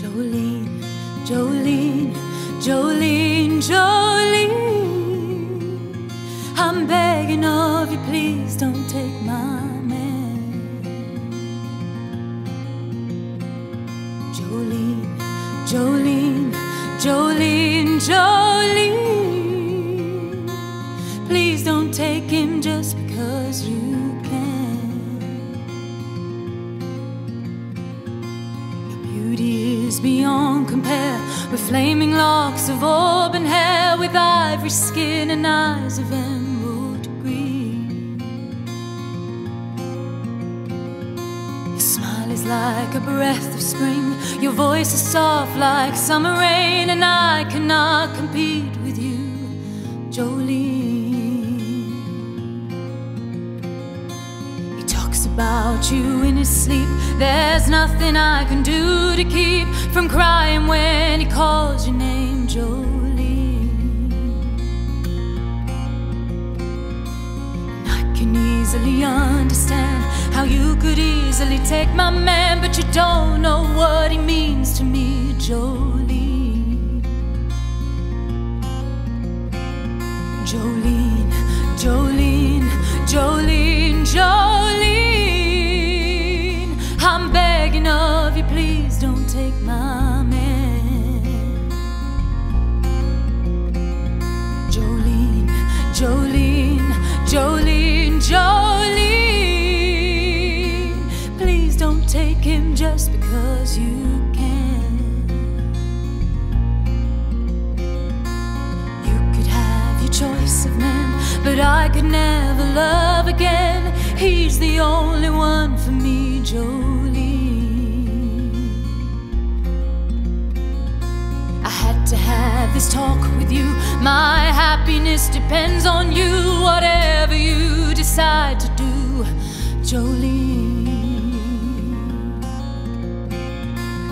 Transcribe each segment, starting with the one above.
Jolene, Jolene, Jolene. Jolene. I'm begging of you, please don't take my man. Jolene, Jolene, Jolene, Jolene. Please don't take him just because you is beyond compare with flaming locks of auburn hair, with ivory skin and eyes of emerald green. Your smile is like a breath of spring, your voice is soft like summer rain, and I cannot about you in his sleep. There's nothing I can do to keep from crying when he calls your name, Jolene. I can easily understand how you could easily take my man, but you don't know what he means to me, Jolene. Jolene, Jolene, Jolene. Just because you can. You could have your choice of men, but I could never love again. He's the only one for me, Jolene. I had to have this talk with you. My happiness depends on you,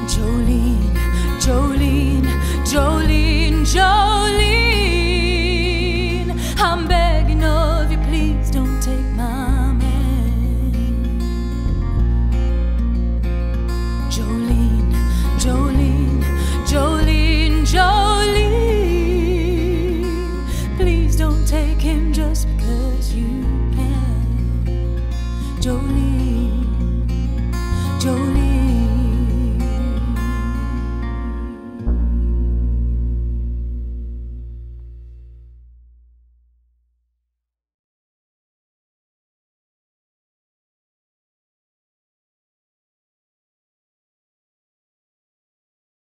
Jolene, Jolene, Jolene, Jolene. I'm begging of you, please don't take my man. Jolene, Jolene, Jolene, Jolene. Please don't take him just because you can. Jolene.